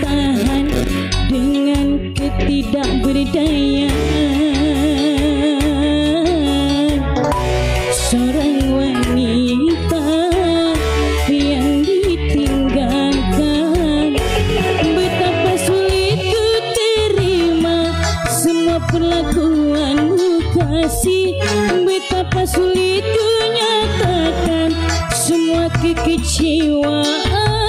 Bertahan dengan ketidakberdayaan. Seorang wanita yang ditinggalkan. Betapa sulit ku terima semua perlakuanmu kasih. Betapa sulit ku nyatakan semua kekecewaan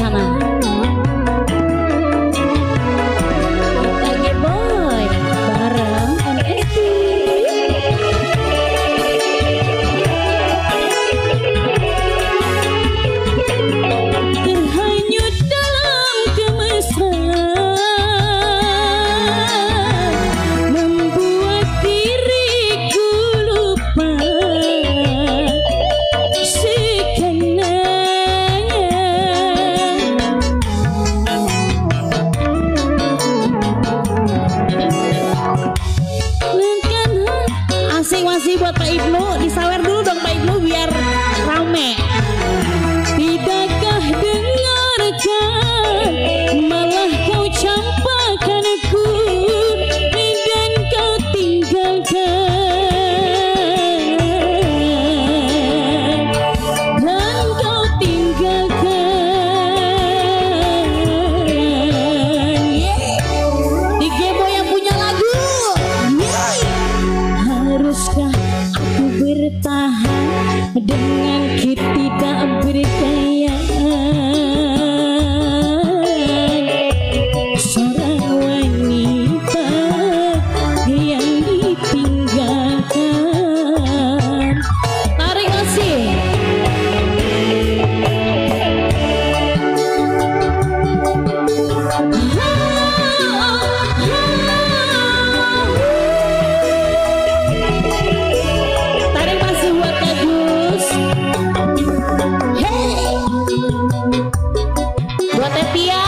maghrib di Ibnu Disawer dulu dong Pak Ibnu biar rame Tidakkah dengarkan Malah kau campakkan aku Dan kau tinggalkan Dan kau tinggalkan yeah. Digebo yang punya lagu yeah. Haruskah dengan ketidakberdayaan No te pierdas.